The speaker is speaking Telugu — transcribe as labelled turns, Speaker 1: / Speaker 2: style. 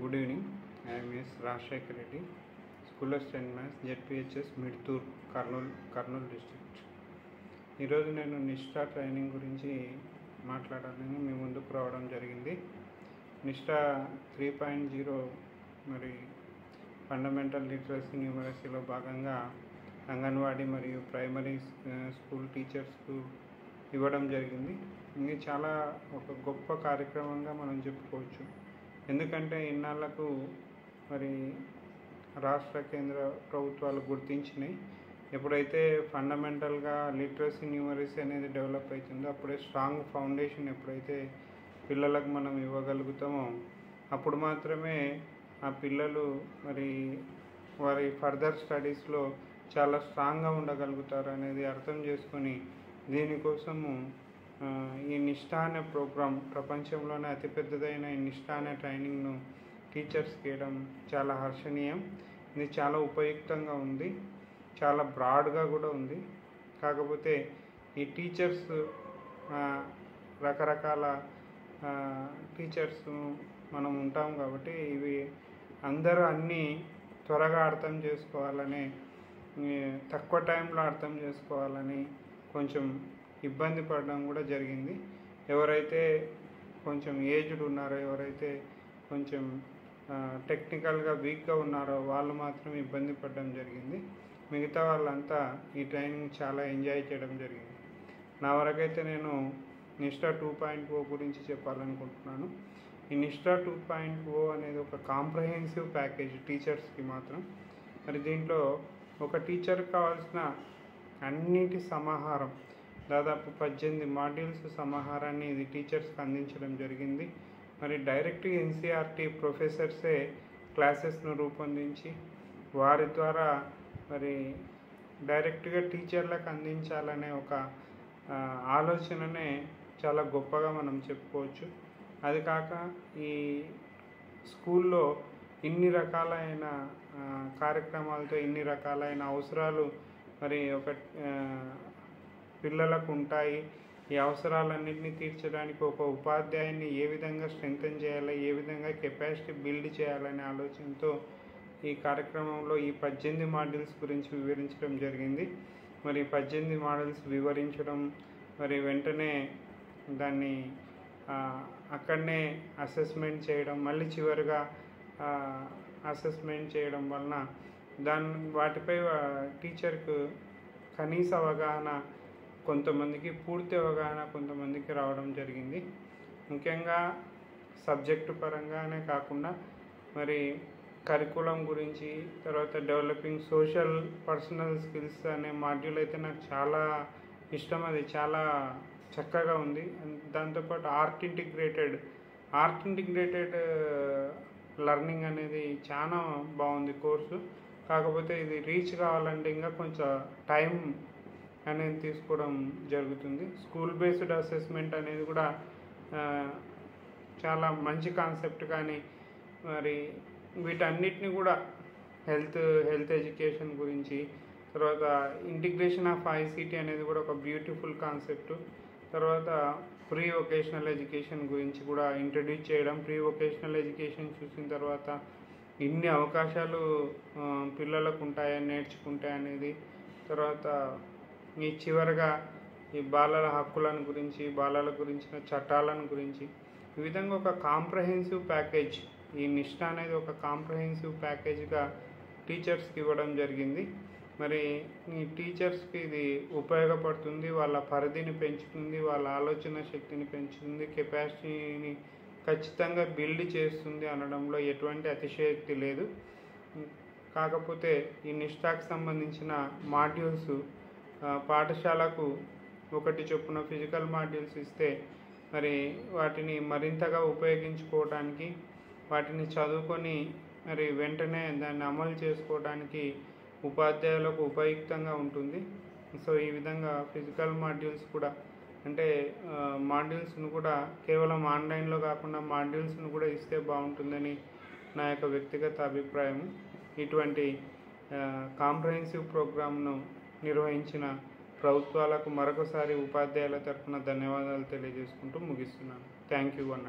Speaker 1: Good evening. I am Rajasekhar Reddy school of of maths ZPHS Midthur Kurnool Kurnool district. ఈరోజు నేను నిష్టా ట్రైనింగ్ గురించి మాట్లాడాలని మీ ముందుకు రావడం జరిగింది. నిష్టా త్రీ పాయింట్ జీరో మరి ఫండమెంటల్ లిటరసీ న్యూమరసీలో భాగంగా అంగన్వాడీ మరియు ప్రైమరీ స్కూల్ టీచర్స్కు ఇవ్వడం జరిగింది. ఇది చాలా ఒక గొప్ప కార్యక్రమంగా మనం చెప్పుకోవచ్చు. ఎందుకంటే ఇన్నాళ్ళకు మరి రాష్ట్ర కేంద్ర ప్రభుత్వాలు గుర్తించినాయి. ఎప్పుడైతే ఫండమెంటల్గా లిటరసీ న్యూమరసీ అనేది డెవలప్ అవుతుందో అప్పుడే స్ట్రాంగ్ ఫౌండేషన్ ఎప్పుడైతే పిల్లలకు మనం ఇవ్వగలుగుతామో అప్పుడు మాత్రమే ఆ పిల్లలు మరి వారి ఫర్దర్ స్టడీస్లో చాలా స్ట్రాంగ్గా ఉండగలుగుతారు అనేది అర్థం చేసుకొని దీనికోసము ఈ నిష్ఠా అనే ప్రోగ్రాం. ప్రపంచంలోనే అతిపెద్దదైన ఈ నిష్ఠా అనే ట్రైనింగ్ను టీచర్స్కి ఇవ్వడం చాలా హర్షణీయం. ఇది చాలా ఉపయుక్తంగా ఉంది. చాలా బ్రాడ్గా కూడా ఉంది. కాకపోతే ఈ టీచర్స్ రకరకాల టీచర్స్ మనం ఉంటాం కాబట్టి ఇవి అందరూ అన్నీ త్వరగా అర్థం చేసుకోవాలని తక్కువ టైంలో అర్థం చేసుకోవాలని కొంచెం ఇబ్బంది పడడం కూడా జరిగింది. ఎవరైతే కొంచెం ఏజ్డ్ ఉన్నారో ఎవరైతే కొంచెం టెక్నికల్గా వీక్గా ఉన్నారో వాళ్ళు మాత్రం ఇబ్బంది పడడం జరిగింది. మిగతా వాళ్ళంతా ఈ ట్రైనింగ్ చాలా ఎంజాయ్ చేయడం జరిగింది. నా వరకైతే నేను నిష్టా టూ పాయింట్ ఓ గురించి చెప్పాలనుకుంటున్నాను. ఈ నిష్టా టూ పాయింట్ ఓ అనేది ఒక కాంప్రహెన్సివ్ ప్యాకేజ్ టీచర్స్కి మాత్రం. మరి దీంట్లో ఒక టీచర్కి కావాల్సిన అన్నిటి సమాహారం దాదాపు పద్దెనిమిది మాడ్యూల్స్ సమాహారాన్ని ఇది టీచర్స్కి అందించడం జరిగింది. మరి డైరెక్ట్గా ఎన్సీఆర్టీ ప్రొఫెసర్సే క్లాసెస్ను రూపొందించి వారి ద్వారా మరి డైరెక్ట్గా టీచర్లకు అందించాలనే ఒక ఆలోచననే చాలా గొప్పగా మనం చెప్పుకోవచ్చు. అది కాక ఈ స్కూల్లో ఇన్ని రకాలైన కార్యక్రమాలతో ఇన్ని రకాలైన అవసరాలు మరి ఒక పిల్లలకు ఉంటాయి ఈ అవసరాలన్నింటినీ తీర్చడానికి ఒక ఉపాధ్యాయుని ఏ విధంగా స్ట్రెంగ్తన్ చేయాలి ఏ విధంగా కెపాసిటీ బిల్డ్ చేయాలనే ఆలోచనతో ఈ కార్యక్రమంలో ఈ పద్దెనిమిది మాడ్యూల్స్ గురించి వివరించడం జరిగింది. మరి పద్దెనిమిది మోడల్స్ వివరించడం మరి వెంటనే దాన్ని అక్కడనే అసెస్మెంట్ చేయడం మళ్ళీ చివరిగా అసెస్మెంట్ చేయడం వలన దాని వాటిపై టీచర్కు కనీస అవగాహన కొంతమందికి పూర్తి అవగాహన కొంతమందికి రావడం జరిగింది. ముఖ్యంగా సబ్జెక్టు పరంగానే కాకుండా మరి కరికులం గురించి తర్వాత డెవలపింగ్ సోషల్ పర్సనల్ స్కిల్స్ అనే మాడ్యూల్ అయితే నాకు చాలా ఇష్టం. అది చాలా చక్కగా ఉంది. దాంతోపాటు art integrated art integrated learning అనేది చాలా బాగుంది కోర్సు. కాకపోతే ఇది రీచ్ కావాలంటే ఇంకా కొంచెం టైం అనేది తీసుకోవడం జరుగుతుంది. స్కూల్ బేస్డ్ అసెస్మెంట్ అనేది కూడా చాలా మంచి కాన్సెప్ట్ కానీ మరి వీటన్నిటిని కూడా హెల్త్ హెల్త్ ఎడ్యుకేషన్ గురించి తర్వాత ఇంటిగ్రేషన్ ఆఫ్ ఐసీటీ అనేది కూడా ఒక బ్యూటిఫుల్ కాన్సెప్ట్. తర్వాత ప్రీ వొకేషనల్ ఎడ్యుకేషన్ గురించి కూడా ఇంట్రడ్యూస్ చేయడం. ప్రీ వొకేషనల్ ఎడ్యుకేషన్ చూసిన తర్వాత ఇన్ని అవకాశాలు పిల్లలకు ఉంటాయని నేర్చుకుంటాయి అనేది. తర్వాత ఈ చివరగా ఈ బాలల హక్కులను గురించి బాలల గురించిన చట్టాలను గురించి ఈ విధంగా ఒక కాంప్రహెన్సివ్ ప్యాకేజ్ ఈ నిష్ట అనేది ఒక కాంప్రహెన్సివ్ ప్యాకేజ్గా టీచర్స్కి ఇవ్వడం జరిగింది. మరి ఈ టీచర్స్కి ఇది ఉపయోగపడుతుంది వాళ్ళ పరిధిని పెంచుతుంది వాళ్ళ ఆలోచన శక్తిని పెంచుతుంది కెపాసిటీని ఖచ్చితంగా బిల్డ్ చేస్తుంది అనడంలో ఎటువంటి అతిశయోక్తి లేదు. కాకపోతే ఈ నిష్ఠాకు సంబంధించిన మాడ్యూల్స్ పాఠశాలకు ఒకటి చొప్పున ఫిజికల్ మాడ్యూల్స్ ఇస్తే మరి వాటిని మరింతగా ఉపయోగించుకోవడానికి వాటిని చదువుకొని మరి వెంటనే దాన్ని అమలు చేసుకోవడానికి ఉపాధ్యాయులకు ఉపయుక్తంగా ఉంటుంది. సో ఈ విధంగా ఫిజికల్ మాడ్యూల్స్ కూడా అంటే మాడ్యూల్స్ను కూడా కేవలం ఆన్లైన్లో కాకుండా మాడ్యూల్స్ను కూడా ఇస్తే బాగుంటుందని నా యొక్క వ్యక్తిగత అభిప్రాయం ఇటువంటి కాంప్రహెన్సివ్ ప్రోగ్రామ్ను నిర్వహించిన ప్రభుత్వాలకు మరొకసారి ఉపాధ్యాయుల తరఫున ధన్యవాదాలు తెలియజేసుకుంటూ ముగిస్తున్నాను. Thank you one